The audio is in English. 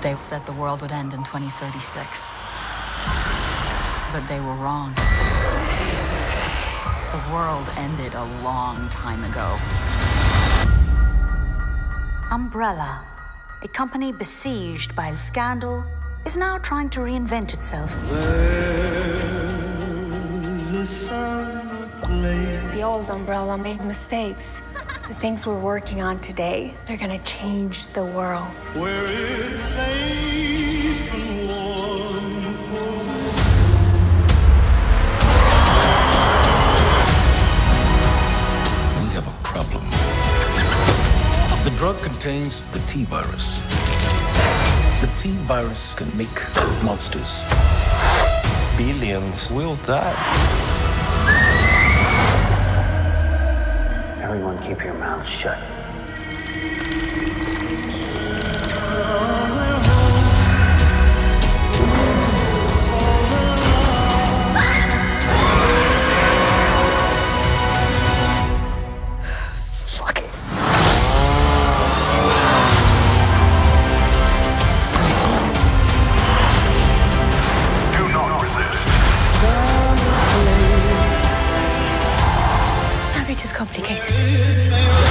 They said the world would end in 2036. But they were wrong. The world ended a long time ago. Umbrella, a company besieged by a scandal, is now trying to reinvent itself. The old umbrella made mistakes. The things we're working on today, they're gonna change the world. We have a problem. The drug contains the T virus. The T virus can make monsters. Billions will die. Keep your mouth shut. complicated.